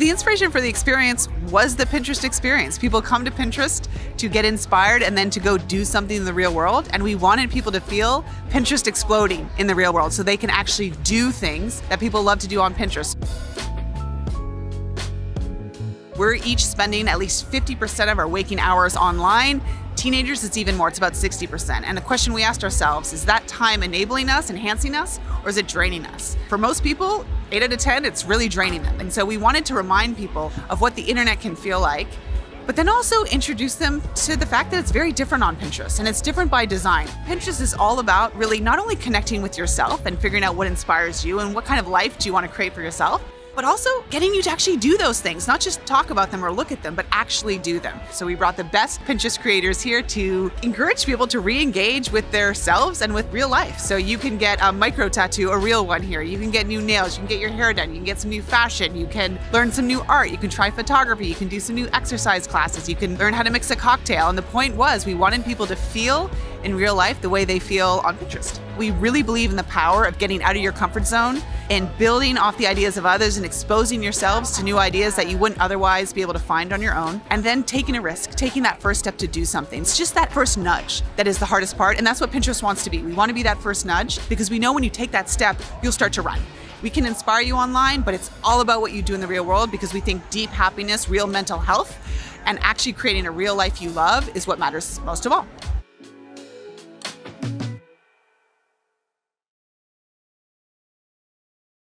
The inspiration for the experience was the Pinterest experience. People come to Pinterest to get inspired and then to go do something in the real world. And we wanted people to feel Pinterest exploding in the real world so they can actually do things that people love to do on Pinterest. We're each spending at least 50% of our waking hours online. Teenagers, it's even more, it's about 60%. And the question we asked ourselves is that time enabling us, enhancing us, or is it draining us? For most people, 8 out of 10, it's really draining them. And so we wanted to remind people of what the internet can feel like, but then also introduce them to the fact that it's very different on Pinterest and it's different by design. Pinterest is all about really not only connecting with yourself and figuring out what inspires you and what kind of life do you want to create for yourself, but also getting you to actually do those things, not just talk about them or look at them, but actually do them. So we brought the best Pinterest creators here to encourage people to re-engage with their selves and with real life. So you can get a micro tattoo, a real one here. You can get new nails, you can get your hair done, you can get some new fashion, you can learn some new art, you can try photography, you can do some new exercise classes, you can learn how to mix a cocktail. And the point was we wanted people to feel in real life the way they feel on Pinterest. We really believe in the power of getting out of your comfort zone and building off the ideas of others and exposing yourselves to new ideas that you wouldn't otherwise be able to find on your own. And then taking a risk, taking that first step to do something. It's just that first nudge that is the hardest part. And that's what Pinterest wants to be. We want to be that first nudge because we know when you take that step, you'll start to run. We can inspire you online, but it's all about what you do in the real world because we think deep happiness, real mental health, and actually creating a real life you love is what matters most of all.